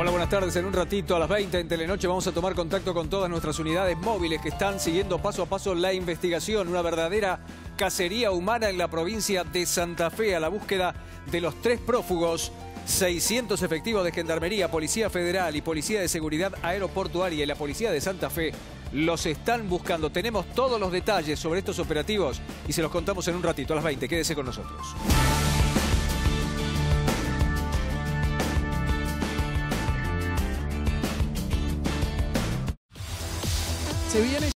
Hola, buenas tardes. En un ratito a las 20 en Telenoche vamos a tomar contacto con todas nuestras unidades móviles que están siguiendo paso a paso la investigación. Una verdadera cacería humana en la provincia de Santa Fe a la búsqueda de los tres prófugos. 600 efectivos de Gendarmería, Policía Federal y Policía de Seguridad Aeroportuaria y la Policía de Santa Fe los están buscando. Tenemos todos los detalles sobre estos operativos y se los contamos en un ratito a las 20. Quédese con nosotros. Se viene